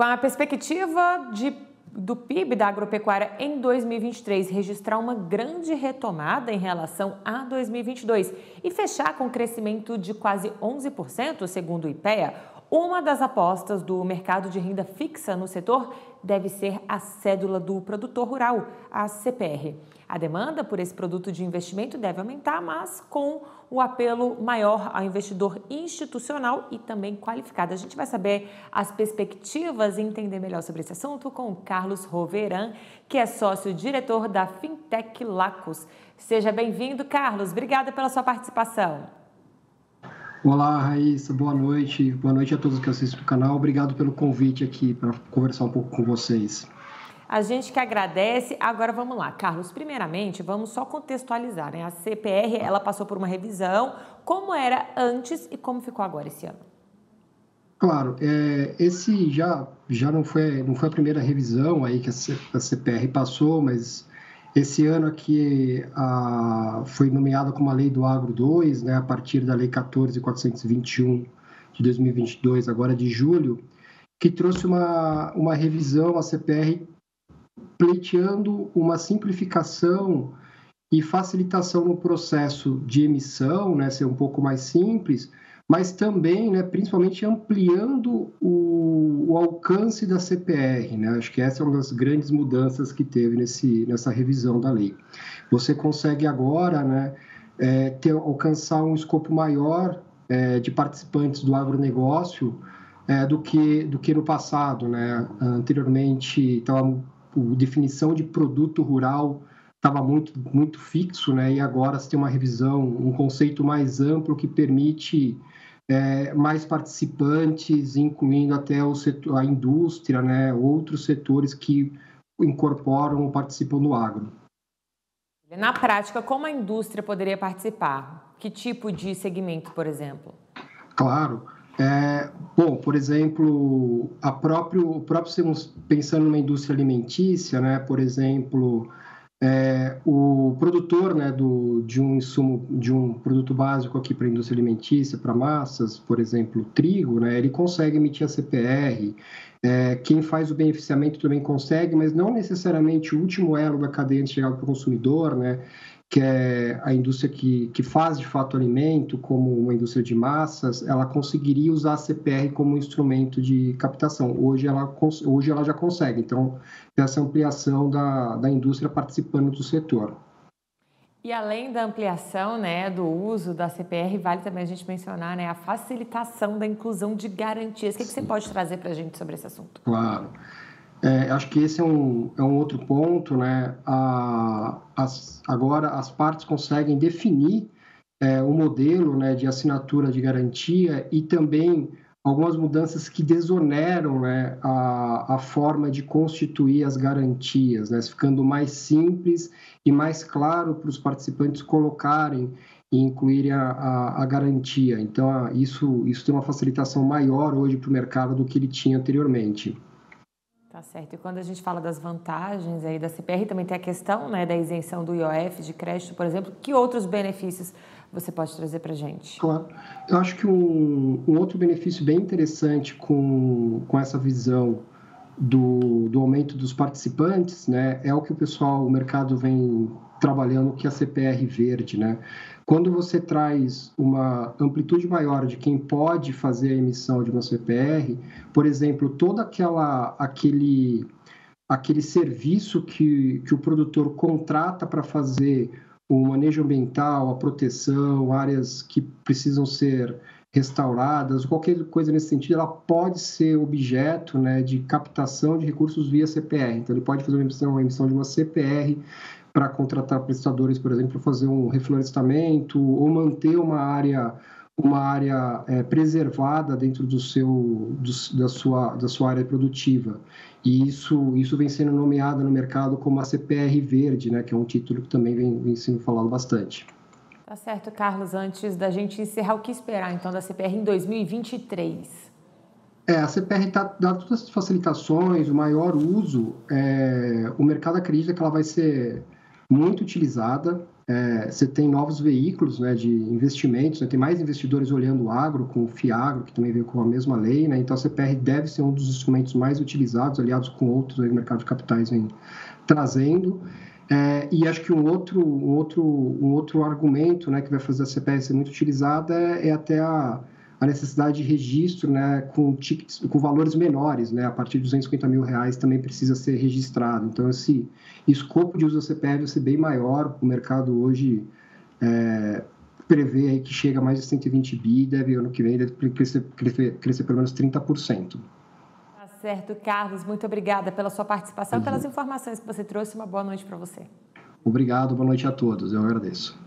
Com a perspectiva de, do PIB da agropecuária em 2023 registrar uma grande retomada em relação a 2022 e fechar com crescimento de quase 11%, segundo o IPEA, uma das apostas do mercado de renda fixa no setor deve ser a cédula do produtor rural, a CPR. A demanda por esse produto de investimento deve aumentar, mas com o apelo maior ao investidor institucional e também qualificado. A gente vai saber as perspectivas e entender melhor sobre esse assunto com o Carlos Roveran, que é sócio-diretor da Fintech Lacos. Seja bem-vindo, Carlos. Obrigada pela sua participação. Olá, Raíssa. Boa noite. Boa noite a todos que assistem o canal. Obrigado pelo convite aqui para conversar um pouco com vocês. A gente que agradece. Agora vamos lá, Carlos. Primeiramente, vamos só contextualizar. Né? A CPR ela passou por uma revisão. Como era antes e como ficou agora esse ano? Claro, é, esse já, já não, foi, não foi a primeira revisão aí que a, CPR passou, mas esse ano aqui a, foi nomeada como a Lei do Agro 2, né, a partir da Lei 14.421 de 2022, agora de julho, que trouxe uma, uma revisão à CPR pleiteando uma simplificação e facilitação no processo de emissão, né, ser um pouco mais simples, mas também, né, principalmente ampliando o, o, alcance da CPR. Né? Acho que essa é uma das grandes mudanças que teve nesse, nessa revisão da lei. Você consegue agora né, é, ter, alcançar um escopo maior é, de participantes do agronegócio é, do, que, do que no passado. Né? Anteriormente, a definição de produto rural estava muito, muito fixo, né? E agora se tem uma revisão, um conceito mais amplo que permite é, mais participantes, incluindo até o setor, a indústria, né? Outros setores que incorporam ou participam do agro. Na prática, como a indústria poderia participar? Que tipo de segmento, por exemplo? Claro. É, bom, por exemplo, a próprio, o próprio pensando numa indústria alimentícia, né, por exemplo, é, o produtor né, do, de um insumo, de um produto básico aqui para a indústria alimentícia, para massas, por exemplo, trigo, né, ele consegue emitir a CPR. É, quem faz o beneficiamento também consegue, mas não necessariamente o último elo da cadeia de chegada para o consumidor, né? Que é a indústria que, que faz de fato alimento, como uma indústria de massas, ela conseguiria usar a CPR como instrumento de captação. Hoje ela, hoje ela já consegue, então, essa ampliação da, da indústria participando do setor. E além da ampliação né, do uso da CPR, vale também a gente mencionar né, a facilitação da inclusão de garantias. O que, que você pode trazer para a gente sobre esse assunto? Claro. É, acho que esse é um, é um outro ponto, né? A, as, agora as partes conseguem definir é, o modelo né, de assinatura de garantia e também algumas mudanças que desoneram né, a, a forma de constituir as garantias, né, ficando mais simples e mais claro para os participantes colocarem e incluírem a, a, a garantia. Então, isso, isso tem uma facilitação maior hoje para o mercado do que ele tinha anteriormente. Tá certo. E quando a gente fala das vantagens aí da CPR, também tem a questão né, da isenção do IOF de crédito, por exemplo. Que outros benefícios você pode trazer para a gente? Claro. Eu acho que um, um, outro benefício bem interessante com, com essa visão do, do aumento dos participantes né, é o que o pessoal, o mercado vem trabalhando, que é a CPR verde. Né? Quando você traz uma amplitude maior de quem pode fazer a emissão de uma CPR, por exemplo, todo aquela, aquele, aquele serviço que, que o produtor contrata para fazer o manejo ambiental, a proteção, áreas que precisam ser restauradas, qualquer coisa nesse sentido, ela pode ser objeto né, de captação de recursos via CPR. Então, ele pode fazer uma emissão, uma emissão de uma CPR para contratar prestadores, por exemplo, para fazer um reflorestamento ou manter uma área uma área é, preservada dentro do seu do, da sua da sua área produtiva e isso isso vem sendo nomeado no mercado como a CPR verde né que é um título que também vem, vem sendo falado bastante tá certo Carlos antes da gente encerrar o que esperar então da CPR em 2023 é, a CPR está dando todas as facilitações, o maior uso, é, o mercado acredita que ela vai ser muito utilizada. é, você tem novos veículos né, de investimentos, né, tem mais investidores olhando o agro, com o FIAGRO, que também veio com a mesma lei, né, então a CPR deve ser um dos instrumentos mais utilizados, aliados com outros aí, o mercado de capitais vem trazendo. É, e acho que um outro, outro, um outro argumento né, que vai fazer a CPR ser muito utilizada é, é até a, a necessidade de registro né, com, tickets, com valores menores, né, a partir de 250 mil reais também precisa ser registrado. Então, esse escopo de uso da CPF vai ser bem maior. O mercado hoje é, prevê aí que chega a mais de 120 bi, deve ano que vem deve crescer, crescer, crescer pelo menos 30%. Certo, Carlos. Muito obrigada pela sua participação e uhum. pelas informações que você trouxe. Uma boa noite para você. Obrigado, boa noite a todos. Eu agradeço.